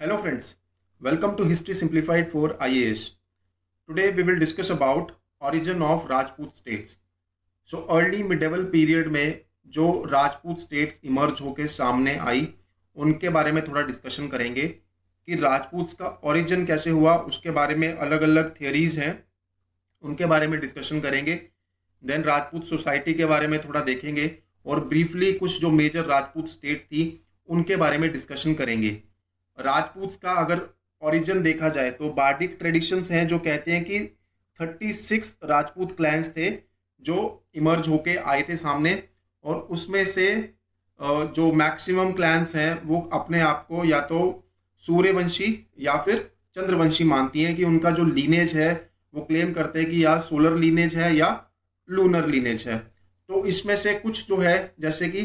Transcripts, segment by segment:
Hello friends, welcome to History Simplified for IAS. Today we will discuss about origin of Rajput states. So early medieval period में जो Rajput states emerge होके सामने आई उनके बारे में थोड़ा डिस्कशन करेंगे कि राजपूत का ओरिजिन कैसे हुआ उसके बारे में अलग अलग थियोरीज हैं उनके बारे में डिस्कशन करेंगे देन राजपूत सोसाइटी के बारे में थोड़ा देखेंगे और ब्रीफली कुछ जो मेजर राजपूत स्टेट्स थी उनके बारे में डिस्कशन करेंगे राजपूत का अगर ओरिजिन देखा जाए तो बार्डिक ट्रेडिशंस हैं जो कहते हैं कि 36 राजपूत क्लैंस थे जो इमर्ज होके आए थे सामने और उसमें से जो मैक्सिमम क्लैंस हैं वो अपने आप को या तो सूर्यवंशी या फिर चंद्रवंशी मानती हैं कि उनका जो लीनेज है वो क्लेम करते हैं कि या सोलर लीनेज है या लूनर लीनेज है। तो इसमें से कुछ जो है, जैसे कि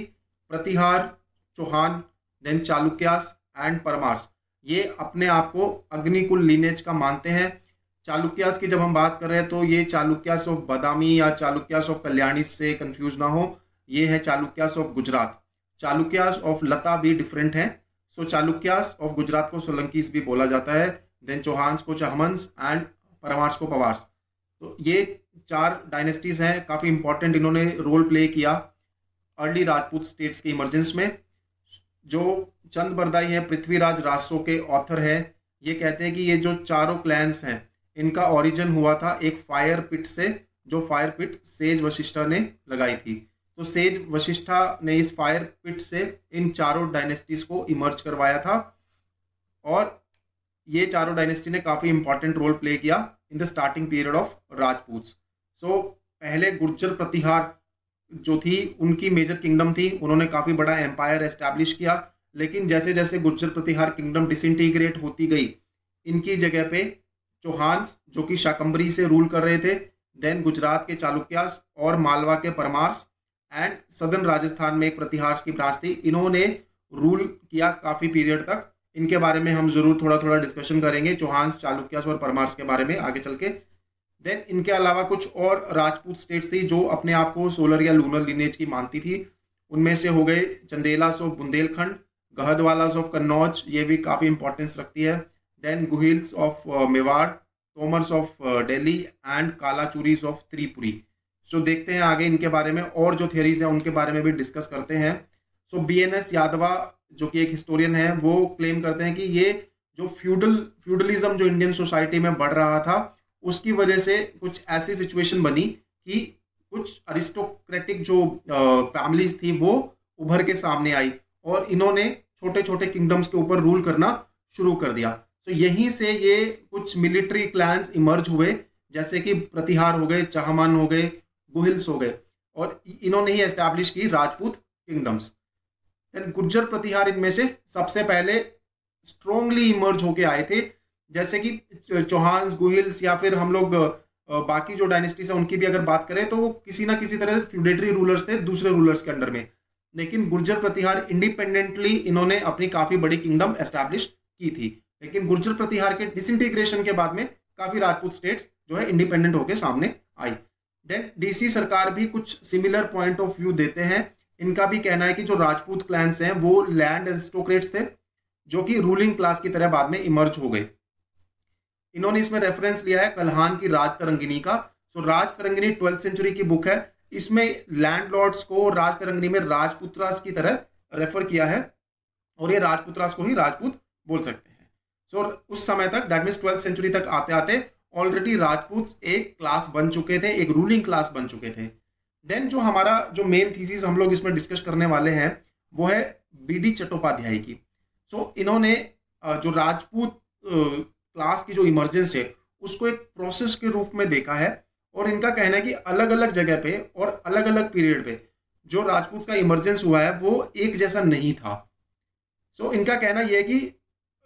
प्रतिहार, चौहान देन चालुक्यास एंड परमार्स ये अपने आप को अग्निकुल लीनेज का मानते हैं। चालुक्यास की जब हम बात कर रहे हैं तो ये चालुक्यास ऑफ़ बदामी या चालुक्यास ऑफ़ कल्याणी से कंफ्यूज ना हो। ये है चालुक्यास ऑफ़ गुजरात। चालुक्यास ऑफ़ लता भी डिफरेंट है। सो चालुक्यास ऑफ़ गुजरात को सोलंकीस भी बोला जाता है। देन चौहान्स को चहमंस एंड परमार्स को पवार्स। तो ये चार डायनेस्टीज हैं। काफ़ी इंपॉर्टेंट इन्होंने रोल प्ले किया। अर्ली राजपूत स्टेट्स के इमरजेंस में। जो चंद बरदाई हैं, पृथ्वीराज रासो के ऑथर हैं, ये कहते हैं कि ये जो चारों क्लैंस हैं, इनका ओरिजिन हुआ था एक फायर पिट से, जो फायर पिट सेज वशिष्ठा ने लगाई थी। तो सेज वशिष्ठा ने इस फायर पिट से इन चारों डायनेस्टीज को इमर्ज करवाया था और ये चारों डायनेस्टी ने काफ़ी इंपॉर्टेंट रोल प्ले किया in the starting period of Rajput so पहले गुर्जर प्रतिहार जो थी, उनकी मेजर किंगडम थी, उन्होंने काफ़ी बड़ा एम्पायर एस्टैब्लिश किया। लेकिन जैसे जैसे गुर्जर प्रतिहार किंगडम डिसइंटीग्रेट होती गई, इनकी जगह पे चौहान, जो कि शाकंबरी से रूल कर रहे थे देन गुजरात के चालुक्यास और मालवा के परमार्स एंड सदर्न राजस्थान में एक प्रतिहार की ब्रांच थी। इन्होंने रूल किया काफ़ी पीरियड तक। इनके बारे में हम ज़रूर थोड़ा थोड़ा डिस्कशन करेंगे, चौहान, चालुक्यास और परमार्स के बारे में आगे चल के। देन इनके अलावा कुछ और राजपूत स्टेट्स थी जो अपने आप को सोलर या लूनर लिनेज की मानती थी। उनमें से हो गए चंदेलास ऑफ़ बुंदेलखंड गहदवालास ऑफ़ कन्नौज, ये भी काफ़ी इंपॉर्टेंस रखती है। Then Guhils of Mewar, Tomars of Delhi and Kalachuris of Tripuri. So देखते हैं आगे इनके बारे में। और जो थियरीज हैं उनके बारे में भी डिस्कस करते हैं। सो बी एन एस यादवा, जो कि एक हिस्टोरियन है, वो क्लेम करते हैं कि ये जो फ्यूडल फ्यूडलिज्म जो इंडियन सोसाइटी में बढ़ रहा था उसकी वजह से कुछ ऐसी सिचुएशन बनी कि कुछ अरिस्टोक्रेटिक जो फैमिलीज़ थी, वो उभर के सामने आई और इन्होंने छोटे छोटे किंगडम्स के ऊपर रूल करना शुरू कर दिया। तो यहीं से ये कुछ मिलिट्री क्लैंस इमर्ज हुए, जैसे कि प्रतिहार हो गए, चाहमान हो गए, गुहिल्स हो गए और इन्होंने ही एस्टैब्लिश की राजपूत किंगडम्स गुर्जर प्रतिहार इनमें से सबसे पहले स्ट्रोंगली इमर्ज होके आए थे जैसे कि चौहान, गुहिल्स या फिर हम लोग बाकी जो डायनेस्टीज है, उनकी भी अगर बात करें तो वो किसी ना किसी तरह से फ्यूडेटरी रूलर्स थे, दूसरे रूलर्स के अंडर में। लेकिन गुर्जर प्रतिहार इंडिपेंडेंटली इन्होंने अपनी काफ़ी बड़ी किंगडम एस्टैब्लिश की थी। लेकिन गुर्जर प्रतिहार के डिसइंटीग्रेशन के बाद में काफ़ी राजपूत स्टेट्स जो है इंडिपेंडेंट होकर सामने आई। देन डीसी सरकार भी कुछ सिमिलर पॉइंट ऑफ़ व्यू देते हैं। इनका भी कहना है कि जो राजपूत क्लैंस हैं, वो लैंड एरिस्टोक्रेट्स थे, जो कि रूलिंग क्लास की तरह बाद में इमर्ज हो गए। इन्होंने इसमें रेफरेंस लिया है कलहान की राज तरंगिनी का। So Rajatarangini twelfth century की बुक है। इसमें लैंडलॉर्ड्स को राज तरंगिनी में राजपुत्रास की तरह रेफर किया है और ये राजपुत्रास को ही राजपूत बोल सकते हैं। सो उस समय तक दैट मीन ट्वेल्थ सेंचुरी तक आते आते ऑलरेडी राजपूत एक क्लास बन चुके थे एक रूलिंग क्लास बन चुके थे। देन जो हमारा जो मेन थीसिस हम लोग इसमें डिस्कस करने वाले हैं वो है बी डी चट्टोपाध्याय की। सो so, इन्होंने जो राजपूत क्लास की जो इमरजेंस है उसको एक प्रोसेस के रूप में देखा है और इनका कहना है कि अलग अलग जगह पे और अलग अलग पीरियड पे जो राजपूत का इमरजेंस हुआ है वो एक जैसा नहीं था। सो so, इनका कहना यह है कि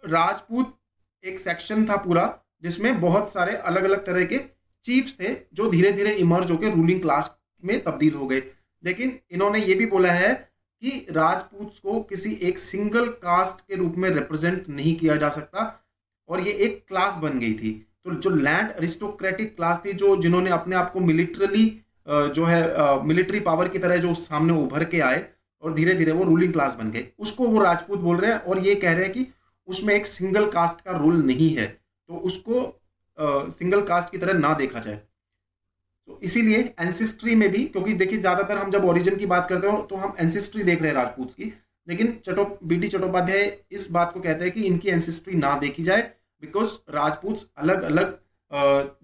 राजपूत एक सेक्शन था पूरा जिसमें बहुत सारे अलग अलग तरह के चीफ्स थे जो धीरे धीरे इमर्ज होकर रूलिंग क्लास में तब्दील हो गए। लेकिन इन्होंने ये भी बोला है कि राजपूत को किसी एक सिंगल कास्ट के रूप में रिप्रेजेंट नहीं किया जा सकता। और ये एक क्लास बन गई थी। तो जो लैंड अरिस्टोक्रेटिक क्लास थी, जो जिन्होंने अपने आप को मिलिट्रली जो है मिलिट्री पावर की तरह जो सामने उभर के आए और धीरे धीरे वो रूलिंग क्लास बन गए। उसको वो राजपूत बोल रहे हैं और ये कह रहे हैं कि उसमें एक सिंगल कास्ट का रूल नहीं है। तो उसको सिंगल कास्ट की तरह ना देखा जाए। तो इसीलिए एंसिस्ट्री में भी, क्योंकि देखिए, ज़्यादातर हम जब ओरिजिन की बात करते हो तो हम एंसिस्ट्री देख रहे हैं राजपूत की। लेकिन चटो बी चट्टोपाध्याय इस बात को कहते हैं कि इनकी एंसिस्ट्री ना देखी जाए बिकॉज़ राजपूत अलग अलग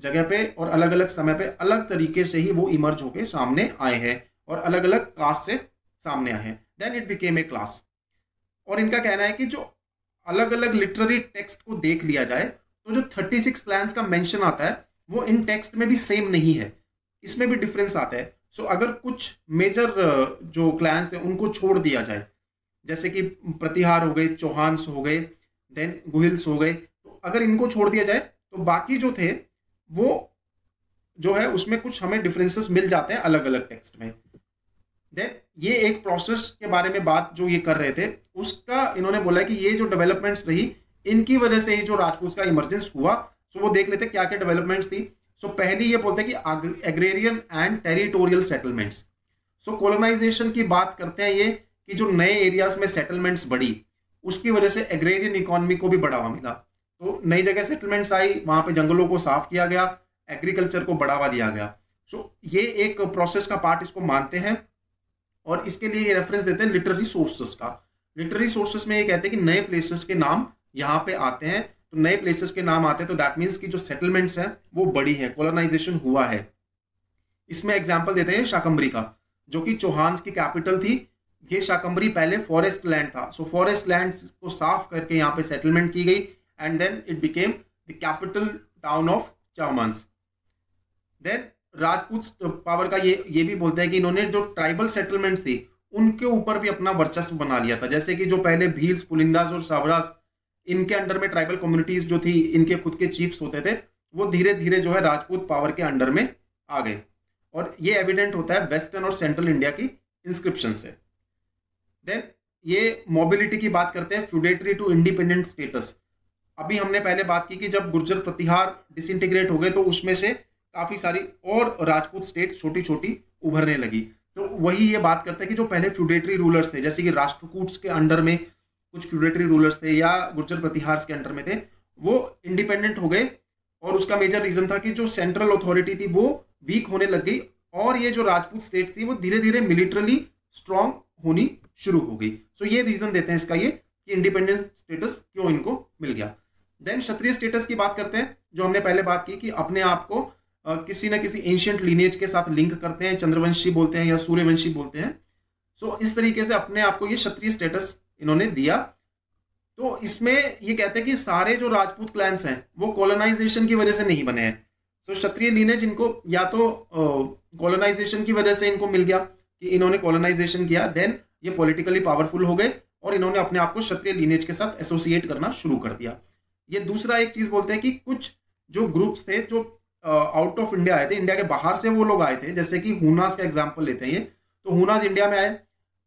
जगह पे और अलग अलग समय पे अलग तरीके से ही वो इमर्ज होके सामने आए हैं और अलग अलग कास्ट से सामने आए हैं। Then it became a class और इनका कहना है कि जो अलग अलग लिटरेरी टेक्स्ट को देख लिया जाए तो जो 36 क्लैंस का मेंशन आता है वो इन टेक्स्ट में भी सेम नहीं है। इसमें भी डिफरेंस आता है। सो so, अगर कुछ मेजर जो क्लैंस थे उनको छोड़ दिया जाए जैसे कि प्रतिहार हो गए चौहान्स हो गए देन गुहिल्स हो गए। तो अगर इनको छोड़ दिया जाए तो बाकी जो थे, वो जो है, उसमें कुछ हमें डिफरेंसेस मिल जाते हैं अलग अलग टेक्स्ट में। देन ये एक प्रोसेस के बारे में बात जो ये कर रहे थे, उसका इन्होंने बोला कि ये जो डेवलपमेंट्स रही, इनकी वजह से ही जो राजपूत का इमरजेंस हुआ सो वो देख लेते क्या क्या डेवलपमेंट्स थी। सो पहली ये बोलते हैं कि agrarian and territorial settlements so colonisation की बात करते हैं ये कि जो नए एरियाज़ में सेटलमेंट्स बढ़ी उसकी वजह से एग्रेरियन इकोनॉमी को भी बढ़ावा मिला। तो नई जगह सेटलमेंट्स आई वहाँ पे जंगलों को साफ़ किया गया एग्रीकल्चर को बढ़ावा दिया गया। सो so, ये एक प्रोसेस का पार्ट इसको मानते हैं और इसके लिए ये रेफरेंस देते हैं लिटररी सोर्सेस का। लिटररी सोर्सेस में ये कहते हैं कि नए प्लेसेस के नाम यहाँ पे आते हैं। तो नए प्लेसेस के नाम आते हैं तो दैट मीन्स की जो सेटलमेंट्स हैं वो बड़ी है कोलोनाइजेशन हुआ है। इसमें एग्ज़ाम्पल देते हैं शाकंबरी का जो कि चौहान की कैपिटल थी ये शाकंबरी पहले फॉरेस्ट लैंड था। सो फॉरेस्ट लैंड को साफ़ करके यहाँ पे सेटलमेंट की गई and then it became the capital town of Chahamanas then Rajput power का ये ये भी बोलते हैं कि इन्होंने जो ट्राइबल सेटलमेंट थी, उनके ऊपर भी अपना वर्चस्व बना लिया था। जैसे कि जो पहले भील्स पुलिंदास और सावरास इनके अंडर में ट्राइबल कम्युनिटीज जो थी, इनके खुद के चीफ्स होते थे, वो धीरे धीरे जो है राजपूत पावर के अंडर में आ गए। और ये एविडेंट होता है वेस्टर्न और सेंट्रल इंडिया की इंस्क्रिप्शन से। देन ये मोबिलिटी की बात करते हैं फ्यूडेटरी टू इंडिपेंडेंट स्टेटस अभी हमने पहले बात की कि जब गुर्जर प्रतिहार डिसइंटीग्रेट हो गए तो उसमें से काफ़ी सारी और राजपूत स्टेट छोटी छोटी उभरने लगी। तो वही ये बात करते हैं कि जो पहले फ्यूडेटरी रूलर्स थे, जैसे कि राष्ट्रकूट्स के अंडर में कुछ फ्यूडेटरी रूलर्स थे या गुर्जर प्रतिहार के अंडर में थे, वो इंडिपेंडेंट हो गए और उसका मेजर रीजन था कि जो सेंट्रल अथॉरिटी थी, वो वीक होने लग गई और ये जो राजपूत स्टेट थी, वो धीरे धीरे मिलिट्रली स्ट्रांग होनी शुरू हो गई। सो ये रीजन देते हैं इसका ये कि इंडिपेंडेंस स्टेटस क्यों इनको मिल गया। देन क्षत्रिय स्टेटस की बात करते हैं जो हमने पहले बात की कि अपने आप को किसी ना किसी एंशियंट लीनेज के साथ लिंक करते हैं चंद्रवंशी बोलते हैं या सूर्यवंशी बोलते हैं। सो so, इस तरीके से अपने आप को ये क्षत्रिय स्टेटस इन्होंने दिया। तो इसमें ये कहते हैं कि सारे जो राजपूत क्लैंस हैं वो कॉलोनाइजेशन की वजह से नहीं बने हैं। सो क्षत्रिय लीनेज इनको या तो कॉलोनाइजेशन की वजह से इनको मिल गया। कि इन्होंने कॉलोनाइजेशन किया देन ये पॉलिटिकली पावरफुल हो गए और इन्होंने अपने आप को क्षत्रिय लीनेज के साथ एसोसिएट करना शुरू कर दिया। ये दूसरा एक चीज़ बोलते हैं कि कुछ जो ग्रुप्स थे, जो आउट ऑफ़ इंडिया आए थे इंडिया के बाहर से वो लोग आए थे, जैसे कि हुनास का एग्ज़ाम्पल लेते हैं ये। तो हुनास इंडिया में आए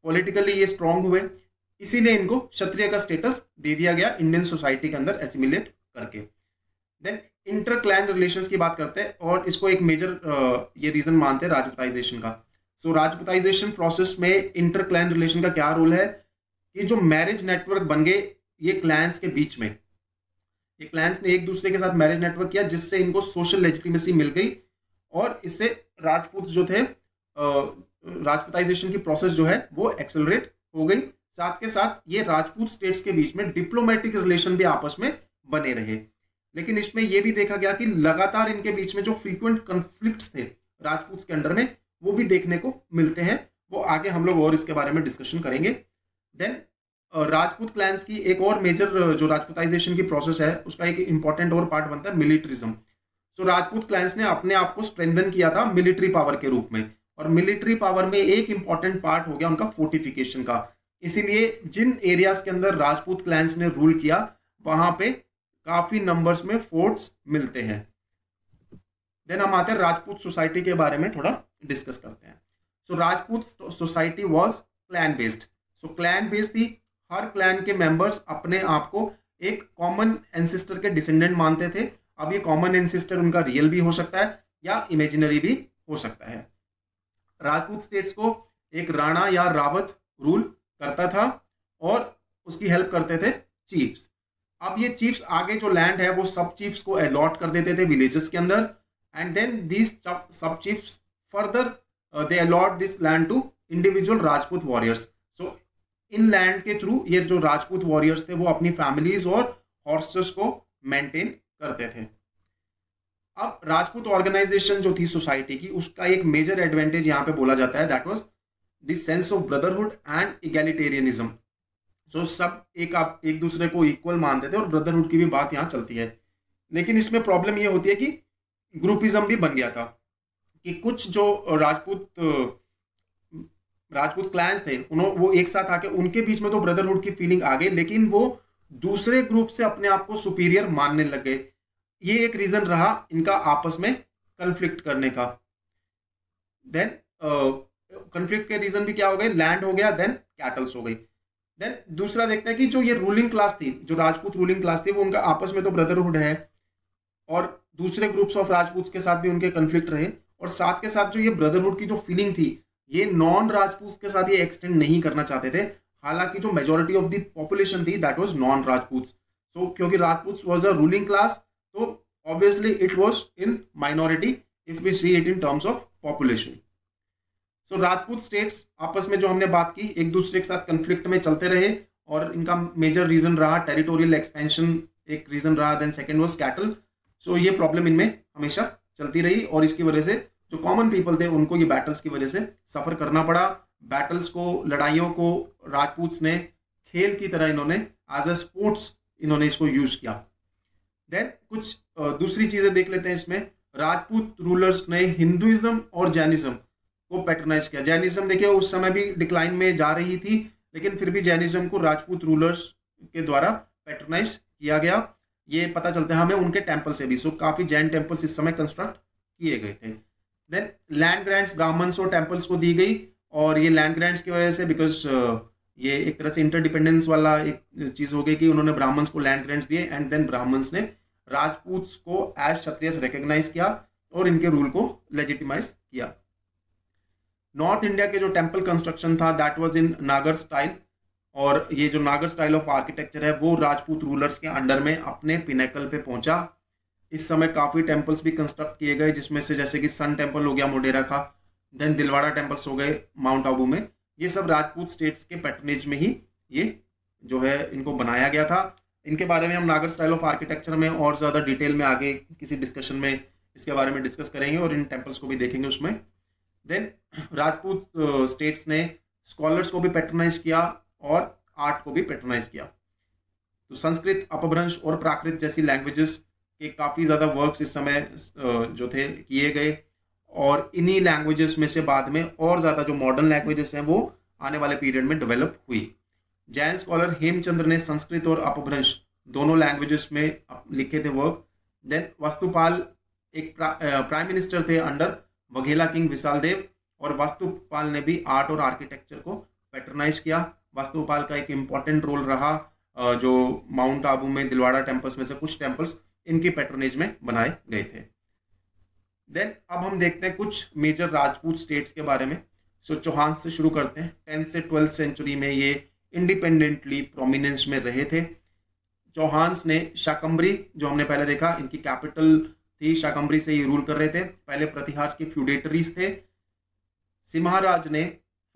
पॉलिटिकली ये स्ट्रांग हुए, इसीलिए इनको क्षत्रिय का स्टेटस दे दिया गया इंडियन सोसाइटी के अंदर एसिमिलेट करके। देन इंटर क्लैन रिलेशन की बात करते हैं और इसको एक मेजर ये रीजन मानते हैं राजपुताइजेशन का। सो so, राजपुताइजेशन प्रोसेस में इंटर क्लैन रिलेशन का क्या रोल है? कि जो मैरिज नेटवर्क बन गए ये क्लैंस के बीच में। ये क्लैंस ने एक दूसरे के साथ मैरिज नेटवर्क किया जिससे इनको सोशल लेजिटिमेसी मिल गई। और इससे राजपूत जो थे राजपूताइजेशन की प्रोसेस जो है वो एक्सेलरेट हो गई। साथ के साथ ये राजपूत स्टेट्स के बीच में डिप्लोमेटिक रिलेशन भी आपस में बने रहे। लेकिन इसमें यह भी देखा गया कि लगातार इनके बीच में जो फ्रीक्वेंट कंफ्लिक्ट्स थे राजपूत के अंडर में वो भी देखने को मिलते हैं। वो आगे हम लोग और इसके बारे में डिस्कशन करेंगे। देन राजपूत क्लैंस की एक और मेजर जो राजपूताइजेशन की प्रोसेस है, उसका एक इंपॉर्टेंट और पार्ट बनता है मिलिट्रिज्म सो राजपूत क्लैंस ने अपने आप को स्ट्रेंथन किया था मिलिट्री पावर के रूप में। और मिलिट्री पावर में एक इंपॉर्टेंट पार्ट हो गया उनका फोर्टिफिकेशन का। इसीलिए जिन एरियाज़ के अंदर राजपूत क्लैंस ने रूल किया, वहाँ पे काफ़ी नंबर्स में फोर्ट्स मिलते हैं। देन हम आते हैं राजपूत सोसाइटी के बारे में थोड़ा डिस्कस करते हैं। So Rajput society was clan based so clan based थी हर क्लैन के मेंबर्स अपने आप को एक कॉमन एंसिस्टर के डिसेंडेंट मानते थे। अब ये कॉमन एंसिस्टर उनका रियल भी हो सकता है या इमेजिनरी भी हो सकता है। राजपूत स्टेट्स को एक राणा या रावत रूल करता था और उसकी हेल्प करते थे चीफ्स अब ये चीफ्स आगे जो लैंड है वो सब चीफ्स को अलॉट कर देते थे विलेजेस के अंदर। एंड देन दीज सब chiefs further they allot this land to individual Rajput warriors so इन लैंड के थ्रू ये जो राजपूत वॉरियर्स थे, वो अपनी फैमिलीज़ और हॉर्सेस को मेंटेन करते थे। अब राजपूत ऑर्गेनाइजेशन जो थी सोसाइटी की, उसका एक मेजर एडवांटेज यहाँ पे बोला जाता है that was this sense of brotherhood and egalitarianism जो सब एक आप, एक दूसरे को इक्वल मानते थे और ब्रदरहुड की भी बात यहाँ चलती है। लेकिन इसमें प्रॉब्लम ये होती है कि ग्रुपिज्म भी बन गया था कि कुछ जो राजपूत राजपूत क्लैंस थे उन्होंने वो एक साथ आके उनके बीच में तो ब्रदरहुड की फीलिंग आ गई, लेकिन वो दूसरे ग्रुप से अपने आप को सुपीरियर मानने लग गए। ये एक रीजन रहा इनका आपस में कंफ्लिक्ट करने का। देन कंफ्लिक्ट के रीजन भी क्या हो गए? लैंड हो गया देन कैटल्स हो गई। देन दूसरा देखते हैं कि जो ये रूलिंग क्लास थी, जो राजपूत रूलिंग क्लास थी, वो उनका आपस में तो ब्रदरहुड है। और दूसरे ग्रुप्स ऑफ़ राजपूत के साथ भी उनके कन्फ्लिक्ट रहे और साथ के साथ जो ये ब्रदरहुड की जो फीलिंग थी, ये नॉन राजपूत के साथ ये एक्सटेंड नहीं करना चाहते थे। हालाँकि जो मेजोरिटी ऑफ़ द पॉपुलेशन थी that was non Rajput so क्योंकि Rajput was a ruling class तो obviously it was in minority if we see it in terms of population so Rajput states आपस में जो हमने बात की, एक दूसरे के साथ कंफ्लिक्ट में चलते रहे और इनका मेजर रीजन रहा टेरिटोरियल एक्सपेंशन एक रीजन रहा then second was cattle so ये प्रॉब्लम इनमें हमेशा चलती रही और इसकी वजह से जो कॉमन पीपल थे, उनको ये बैटल्स की वजह से सफ़र करना पड़ा। बैटल्स को, लड़ाइयों को, राजपूत ने, खेल की तरह इन्होंने एज अ स्पोर्ट्स इन्होंने इसको यूज़ किया। देन कुछ दूसरी चीज़ें देख लेते हैं इसमें। राजपूत रूलर्स ने हिंदुइज्म और जैनिज्म को पैटर्नाइज किया। जैनिज्म देखिए, उस समय भी डिक्लाइन में जा रही थी, लेकिन फिर भी जैनिज्म को राजपूत रूलर्स के द्वारा पैटर्नाइज किया गया। ये पता चलता है हमें उनके टेंपल से भी। सो काफ़ी जैन टेम्पल्स इस समय कंस्ट्रक्ट किए गए थे देन लैंड ग्रांट्स ब्राह्मण्स और टेम्पल्स को दी गई और ये लैंड ग्रांट्स की वजह से बिकॉज़ uh, ये एक तरह से इंटरडिपेंडेंस वाला एक चीज़ हो गई कि उन्होंने ब्राह्मण्स को लैंड ग्रांट्स दिए एंड देन ब्राह्मण्स ने राजपूत को एज क्षत्रिय रिकॉग्नाइज किया और इनके रूल को लेजिटिमाइज किया। नॉर्थ इंडिया के जो टेंपल कंस्ट्रक्शन था that was in Nagara style और ये जो नागर स्टाइल ऑफ़ आर्किटेक्चर है, वो राजपूत रूलर्स के अंडर में अपने पिनेकल पे पहुँचा। इस समय काफ़ी टेम्पल्स भी कंस्ट्रक्ट किए गए, जिसमें से जैसे कि सन टेंपल हो गया मोडेरा का देन दिलवाड़ा टेम्पल्स हो गए माउंट आबू में। ये सब राजपूत स्टेट्स के पैटर्नेज में ही ये जो है इनको बनाया गया था। इनके बारे में हम नागर स्टाइल ऑफ़ आर्किटेक्चर में और ज़्यादा डिटेल में आगे किसी डिस्कशन में इसके बारे में डिस्कस करेंगे और इन टेम्पल्स को भी देखेंगे उसमें। देन राजपूत स्टेट्स ने स्कॉलर्स को भी पैटर्नाइज किया। और आर्ट को भी पेट्रोनाइज किया। तो संस्कृत अपभ्रंश और प्राकृत जैसी लैंग्वेजेस के काफ़ी ज़्यादा वर्क्स इस समय जो थे, किए गए। और इन्हीं लैंग्वेजेस में से बाद में और ज़्यादा जो मॉडर्न लैंग्वेजेस हैं, वो आने वाले पीरियड में डेवलप हुई। जैन स्कॉलर हेमचंद्र ने संस्कृत और अपभ्रंश दोनों लैंग्वेजेस में लिखे थे वर्क देन वस्तुपाल एक प्राइम मिनिस्टर थे अंडर वघेला किंग विशाल देव और वास्तुपाल ने भी आर्ट और आर्किटेक्चर को पैटर्नाइज किया। वस्तुपाल का एक इंपॉर्टेंट रोल रहा जो माउंट आबू में, दिलवाड़ा टेम्पल्स में से कुछ टेम्पल्स इनकी पैटर्नेज में बनाए गए थे। देन अब हम देखते हैं कुछ मेजर राजपूत स्टेट्स के बारे में। सो चौहान से शुरू करते हैं। टेंथ से ट्वेल्थ सेंचुरी में ये इंडिपेंडेंटली प्रोमिनेंस में रहे थे। चौहान्स ने शाकंबरी जो हमने पहले देखा, इनकी कैपिटल थी शाकंबरी से ये रूल कर रहे थे। पहले प्रतिहास के फ्यूडेटरीज थे। सिम्हाराज ने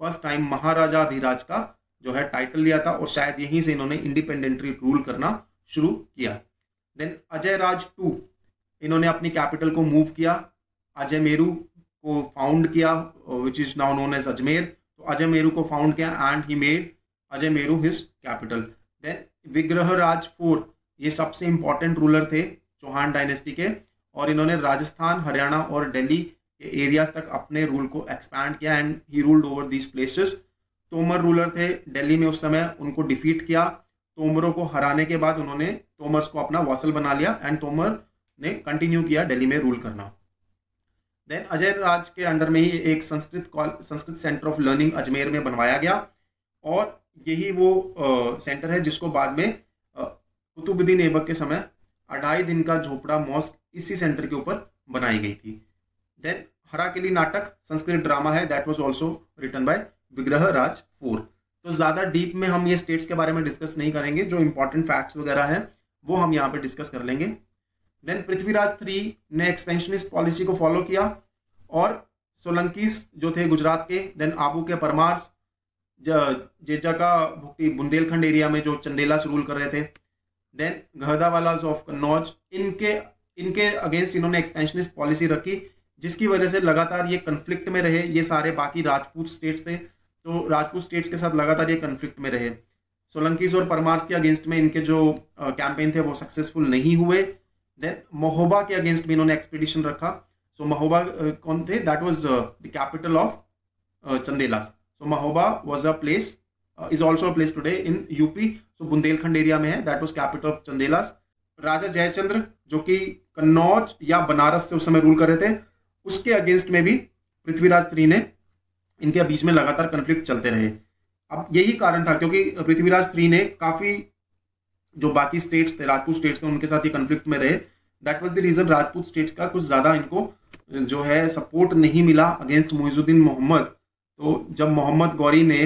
फ़र्स्ट टाइम महाराजा अधिराज का जो है टाइटल लिया था और शायद यहीं से इन्होंने इंडिपेंडेंटली रूल करना शुरू किया। देन अजय राज टू इन्होंने अपनी कैपिटल को मूव किया, अजय मेरू को फाउंड किया which is now known as Ajmer. तो अजय मेरू को फाउंड किया and he made Ajay Meru his capital then Vigraha Raj four ये सबसे इंपॉर्टेंट रूलर थे चौहान डायनेस्टी के, और इन्होंने राजस्थान, हरियाणा और दिल्ली एरियाज़ तक अपने रूल को एक्सपैंड किया and he ruled over these places Tomar ruler थे दिल्ली में उस समय, उनको डिफीट किया। तोमरों को हराने के बाद उन्होंने तोमर्स को अपना वासल बना लिया एंड तोमर ने कंटिन्यू किया दिल्ली में रूल करना। देन अजय राज के अंडर में ही एक Sanskrit Sanskrit centre of learning Ajmer में बनवाया गया। और यही वो सेंटर है जिसको बाद में कुतुबुद्दीन ऐबक के समय अढ़ाई दिन का झोपड़ा मॉस्क इसी सेंटर के ऊपर बनाई गई थी। Then Harakeli Nataka Sanskrit drama है that was also written by Vigraha Raj four तो ज़्यादा डीप में हम ये स्टेट्स के बारे में डिस्कस नहीं करेंगे, जो इंपॉर्टेंट फैक्ट्स वगैरह हैं, वो हम यहाँ पे डिस्कस कर लेंगे। देन पृथ्वीराज थ्री ने एक्सपेंशनिस्ट पॉलिसी को फॉलो किया, और सोलंकीस जो थे गुजरात के देन आबू के परमार्स जेजा का भुक्ति बुंदेलखंड एरिया में जो चंदेला रूल कर रहे थे। देन गहदावालाज ऑफ़ कन्नौज इनके इनके अगेंस्ट इन्होंने एक्सपेंशनिस्ट पॉलिसी रखी जिसकी वजह से लगातार ये कन्फ्लिक्ट में रहे ये सारे बाकी राजपूत स्टेट्स थे तो राजपूत स्टेट्स के साथ लगातार ये कन्फ्लिक्ट में रहे। सोलंकीस और परमार्स के अगेंस्ट में इनके जो कैंपेन थे वो सक्सेसफुल नहीं हुए। देन महोबा के अगेंस्ट भी इन्होंने एक्सपीडिशन रखा। सो so, महोबा कौन थे? That was the capital of Chandela so Mahoba was a place is also place today in UP so Bundelkhand area में है। That was capital of Chandelas. Raja Jaichandra जो कि कन्नौज या बनारस से उस समय रूल कर रहे थे उसके अगेंस्ट में भी पृथ्वीराज थ्री ने इनके बीच में लगातार कन्फ्लिक्ट चलते रहे। अब यही कारण था क्योंकि पृथ्वीराज थ्री ने काफ़ी जो बाकी स्टेट्स थे, राजपूत स्टेट्स थे, उनके साथ ये कन्फ्लिक्ट में रहे। That was the reason Rajput states का कुछ ज़्यादा इनको जो है सपोर्ट नहीं मिला अगेंस्ट मोइजुद्दीन मोहम्मद। तो जब मोहम्मद गौरी ने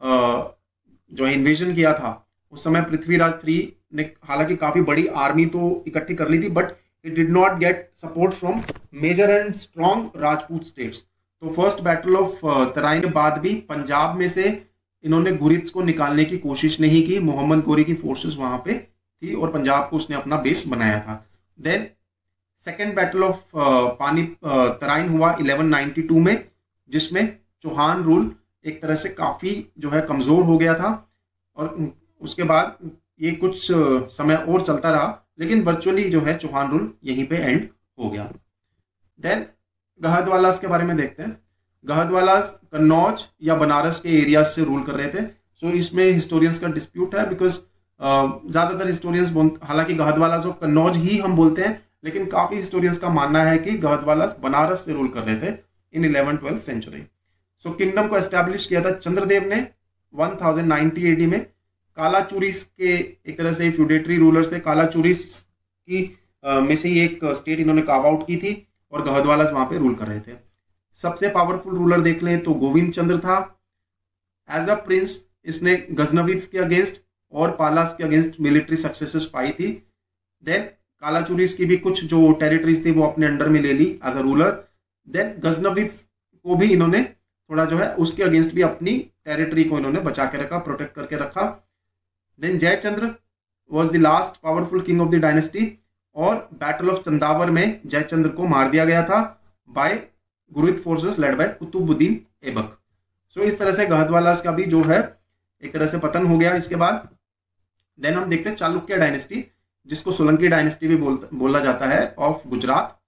जो है इन्वेजन किया था, उस समय पृथ्वीराज थ्री ने, हालाँकि काफ़ी बड़ी आर्मी तो इकट्ठी कर ली थी but it did not get support from major and strong Rajput states तो फ़र्स्ट बैटल ऑफ़ तराइन के बाद भी पंजाब में से इन्होंने गुरित्स को निकालने की कोशिश नहीं की, मोहम्मद गोरी की फोर्सेस वहाँ पे थी और पंजाब को उसने अपना बेस बनाया था। देन सेकेंड बैटल ऑफ़ पानी तराइन हुआ 1192 में, जिसमें चौहान रूल एक तरह से काफ़ी जो है कमज़ोर हो गया था और उसके बाद ये कुछ समय और चलता रहा। लेकिन वर्चुअली जो है चौहान रूल यहीं पे एंड हो गया। देन गहदवालास के बारे में देखते हैं। गहदवालास कन्नौज या बनारस के एरियाज़ से रूल कर रहे थे। सो so, इसमें हिस्टोरियंस का डिस्प्यूट है बिकॉज़ ज़्यादातर हिस्टोरियंस हालाँकि गहदवालास ऑफ़ कन्नौज ही हम बोलते हैं लेकिन काफ़ी हिस्टोरियंस का मानना है कि गहदवालास बनारस से रूल कर रहे थे in eleven twelfth century so kingdom को एस्टेब्लिश किया था चंद्रदेव ने 1090 एडी में। कालाचूरिस के एक तरह से फ्यूडेटरी रूलर्स थे। काला कालाचूरिस की आ, में से ही एक स्टेट इन्होंने काव आउट की थी और गहदवालास वहाँ पे रूल कर रहे थे। सबसे पावरफुल रूलर देख लें तो गोविंद चंद्र था। एज अ प्रिंस इसने गजनवीज के अगेंस्ट और पालास के अगेंस्ट मिलिट्री सक्सेसेस पाई थी। देन कालाचूरिस की भी कुछ जो टेरिटरीज थी वो अपने अंडर में ले ली as a ruler then Ghaznavids को भी इन्होंने थोड़ा जो है उसके अगेंस्ट भी अपनी टेरिटरी को इन्होंने बचा के रखा प्रोटेक्ट करके रखा। Then Jaichandra was the last powerful king of the dynasty और बैटल ऑफ़ चंदावर में जयचंद्र को मार दिया गया था by Ghurid forces led by Qutbuddin Aibak so इस तरह से गहदवालास का भी जो है, एक तरह से पतन हो गया इसके बाद। देन हम देखते हैं चालुक्य डायनेस्टी जिसको सोलंकी डायनेस्टी भी बोला जाता है of Gujarat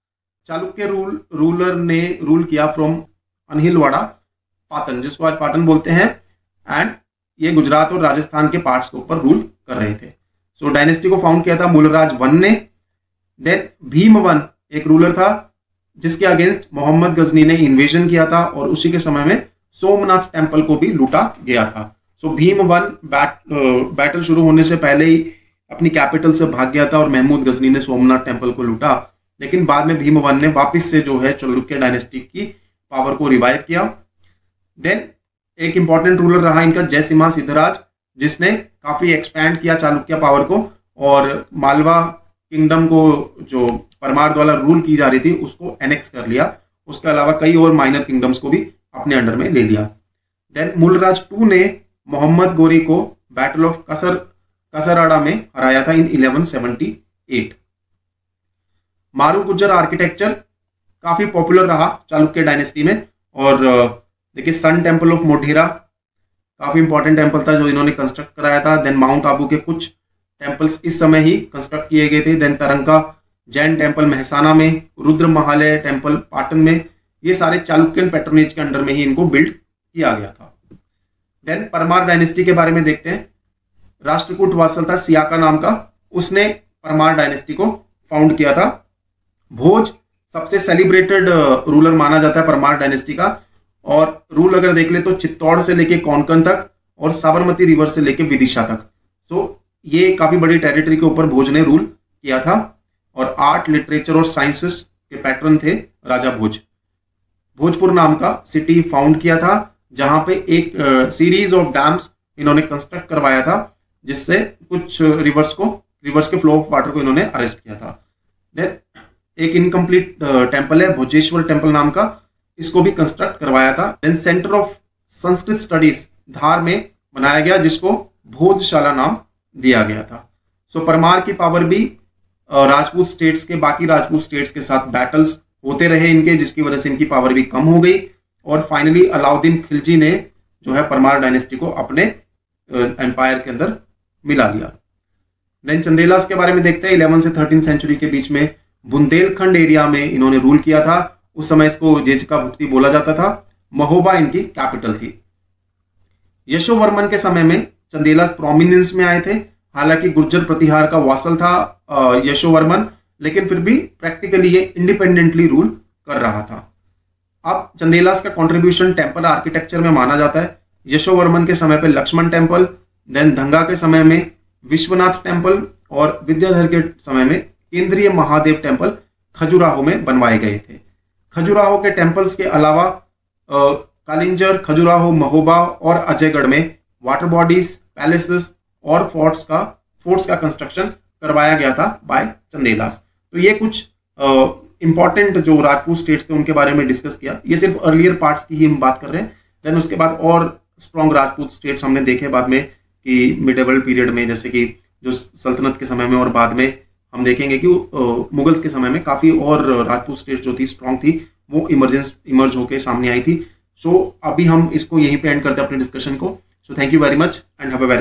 Chalukya rule ruler ने रूल किया फ्रॉम अनहिलवाड़ा पाटन जिसको आज पाटन बोलते हैं। एंड ये गुजरात और राजस्थान के पार्ट्स के ऊपर रूल कर रहे थे। सो so, डायनेस्टी को फाउंड किया था मूलराज वन ने। देन भीम वन एक रूलर था जिसके अगेंस्ट मोहम्मद गजनी ने इन्वेजन किया था और उसी के समय में सोमनाथ टेंपल को भी लूटा गया था। So so, Bhim one bat, battle शुरू होने से पहले ही अपनी कैपिटल से भाग गया था और महमूद गजनी ने सोमनाथ टेंपल को लूटा। लेकिन बाद में भीम वन ने वापिस से जो है चलुक्य डायनेस्टी की पावर को रिवाइव किया। देन एक इंपॉर्टेंट रूलर रहा इनका जयसिम्हा सिद्धराज, जिसने काफ़ी एक्सपैंड किया चालुक्य पावर को और मालवा किंगडम को जो परमार द्वारा रूल की जा रही थी, उसको एनेक्स कर लिया। उसके अलावा कई और माइनर किंगडम्स को भी अपने अंडर में ले लिया। देन मूलराज टू ने मोहम्मद गोरी को बैटल ऑफ़ कसर, कसराड़ा में हराया था इन 1178 मारू गुजर आर्किटेक्चर काफ़ी पॉपुलर रहा चालुक्य डायनेस्टी में और देखिए सन टेंपल ऑफ़ मोढेरा काफ़ी इंपॉर्टेंट टेंपल था जो इन्होंने कंस्ट्रक्ट कराया था। देन माउंट आबू के कुछ टेम्पल्स इस समय ही कंस्ट्रक्ट किए गए थे। देन तरंका जैन टेंपल महसाना में रुद्र महालय टेंपल पाटन में ये सारे चालुक्यन पैटर्नेज के अंडर में ही इनको बिल्ड किया गया था। देन परमार डायनेस्टी के बारे में देखते हैं। राष्ट्रकूट वासल था सियाका नाम का। उसने परमार डायनेस्टी को फाउंड किया था। भोज सबसे सेलिब्रेटेड रूलर uh, माना जाता है परमार डायनेस्टी का। और रूल अगर देख ले तो चित्तौड़ से लेके कौनकन तक और साबरमती रिवर से लेके विदिशा तक। तो ये काफ़ी बड़ी टेरिटरी के ऊपर भोज ने रूल किया था और आर्ट लिटरेचर और साइंसेस के पैटर्न थे राजा भोज। भोजपुर नाम का सिटी फाउंड किया था, जहाँ पे एक सीरीज़ ऑफ़ डैम्स इन्होंने कंस्ट्रक्ट करवाया था, जिससे कुछ रिवर्स को रिवर्स के फ्लो ऑफ़ वाटर को इन्होंने अरेस्ट किया था। देन एक इनकम्प्लीट टेंपल है, भोजेश्वर टेंपल नाम का इसको भी कंस्ट्रक्ट करवाया था। Then centre of Sanskrit studies Dhar में बनाया गया जिसको भोजशाला नाम दिया गया था। सो so, परमार की पावर भी राजपूत स्टेट्स के बाकी राजपूत स्टेट्स के साथ बैटल्स होते रहे इनके जिसकी वजह से इनकी पावर भी कम हो गई। और फाइनली अलाउद्दीन खिलजी ने जो है परमार डायनेस्टी को अपने एम्पायर के अंदर मिला लिया। देन चंदेलास के बारे में देखते हैं। इलेवन से थर्टीन सेंचुरी के बीच में बुंदेलखंड एरिया में इन्होंने रूल किया था। उस समय इसको जेज का भुक्ति बोला जाता था। महोबा इनकी कैपिटल थी। यशोवर्मन के समय में चंदेलास प्रोमिनेंस में आए थे। हालाँकि गुर्जर प्रतिहार का वासल था यशोवर्मन, लेकिन फिर भी प्रैक्टिकली ये इंडिपेंडेंटली रूल कर रहा था। अब चंदेलास का कंट्रीब्यूशन टेंपल आर्किटेक्चर में माना जाता है। यशोवर्मन के समय पर लक्ष्मण टेंपल देन धंगा के समय में विश्वनाथ टेंपल और विद्याधर के समय में केंद्रीय महादेव टेंपल खजुराहो में बनवाए गए थे। खजुराहो के टेम्पल्स के अलावा कालिंजर खजुराहो, महोबा और अजयगढ़ में वाटर बॉडीज पैलेसेस और फोर्ट्स का फोर्ट्स का कंस्ट्रक्शन करवाया गया था बाय चंदेलास तो ये कुछ इंपॉर्टेंट जो राजपूत स्टेट्स थे, उनके बारे में डिस्कस किया। ये सिर्फ़ अर्लियर पार्ट्स की ही हम बात कर रहे हैं। देन उसके बाद और स्ट्रॉन्ग राजपूत स्टेट्स हमने देखे बाद में कि मिडेबल पीरियड में, जैसे कि जो सल्तनत के समय में और बाद में हम देखेंगे कि मुगल्स के समय में काफ़ी और राजपूत स्टेट जो थी स्ट्रॉन्ग थी वो इमरजेंस इमर्ज होकर सामने आई थी। सो so, अभी हम इसको यहीं पे एंड करते हैं अपने डिस्कशन को। So thank you very much and have a very